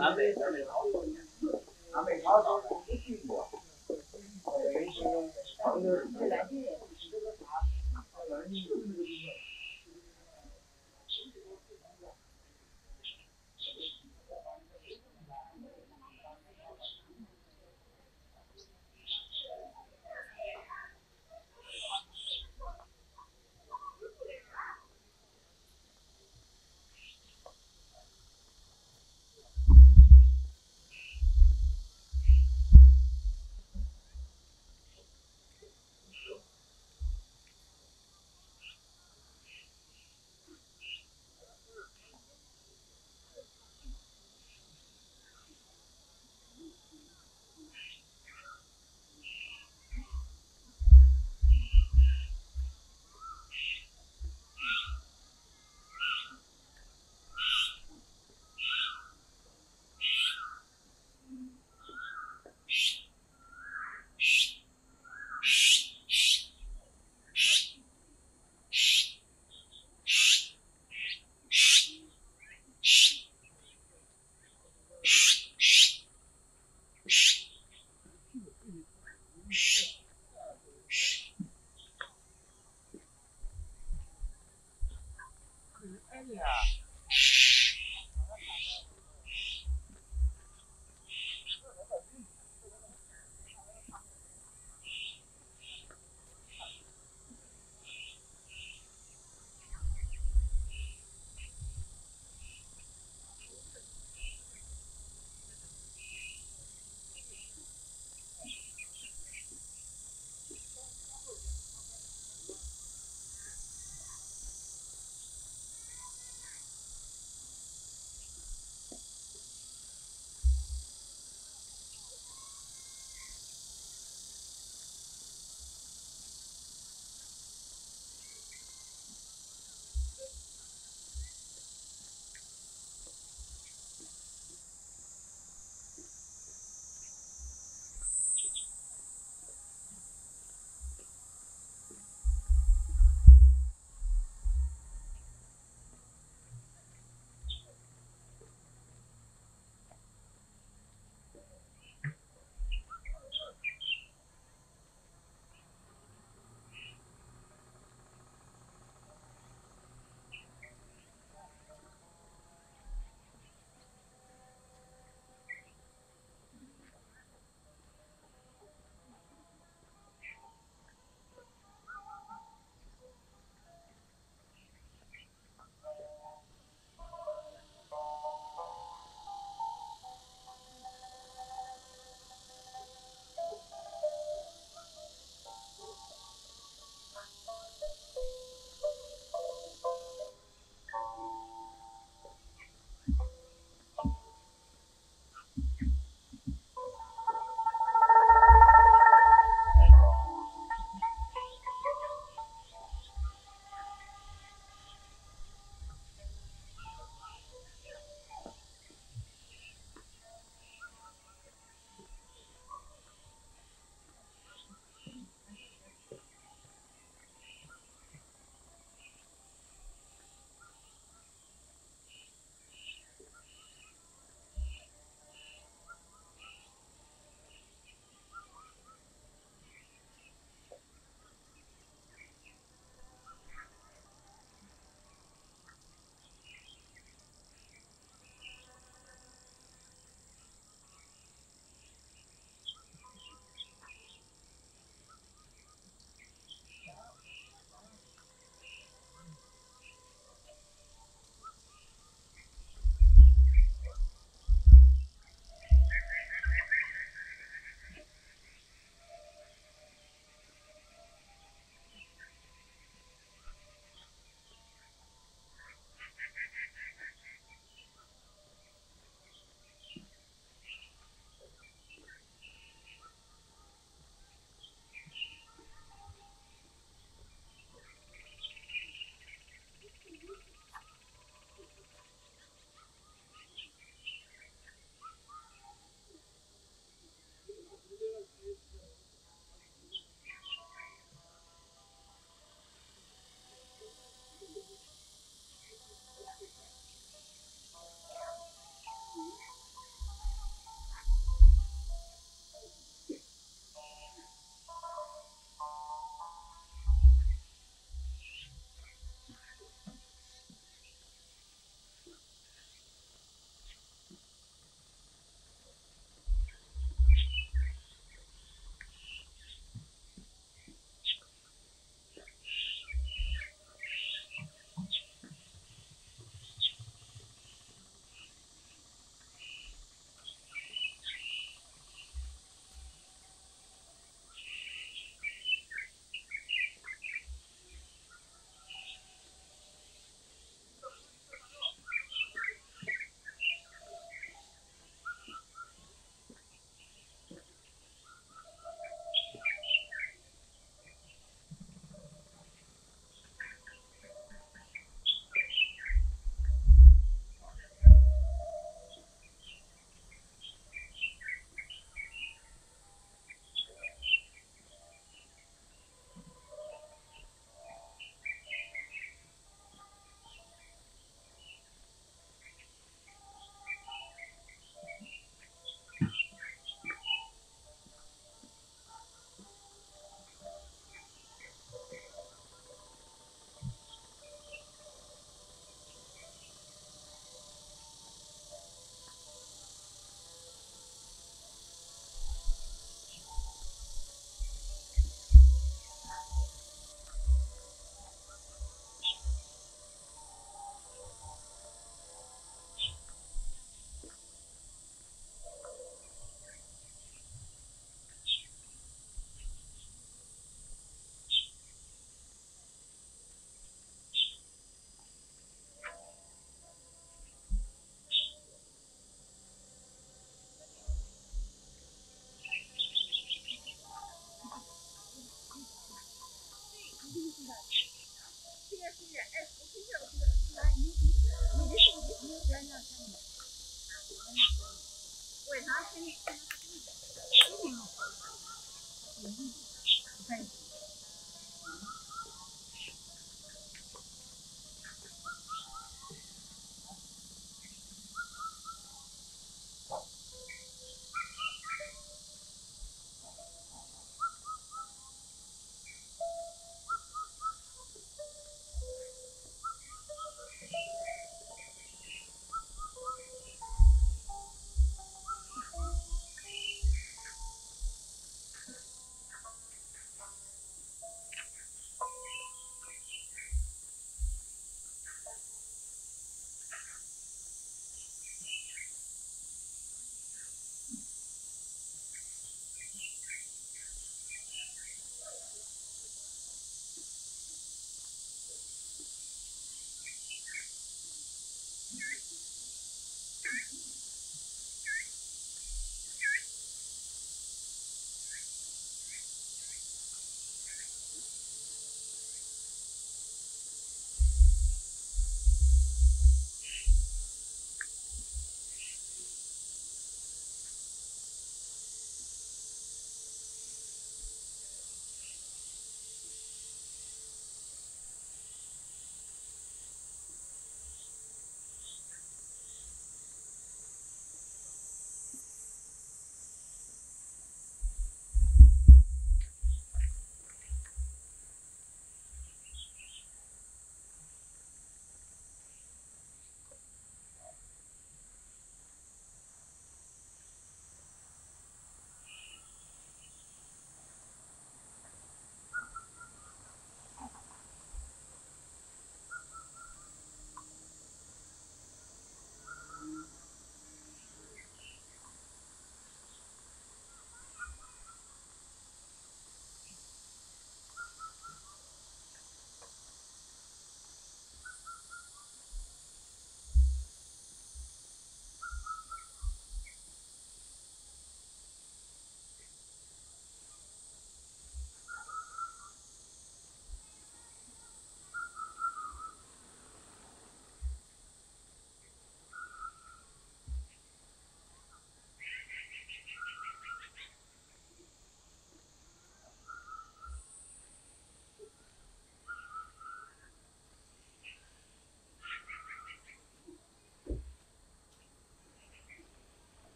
南北南北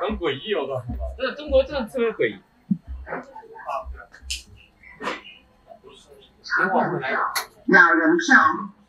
很诡异，我告诉你，真的中国真的特别诡异。等会儿会来。老人票。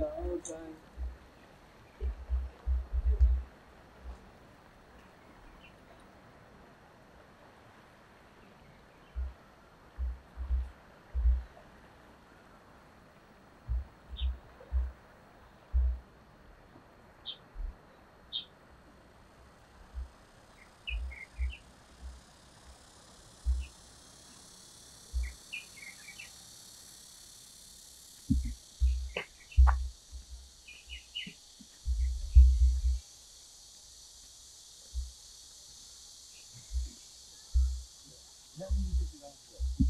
the whole time. That we need to do elsewhere.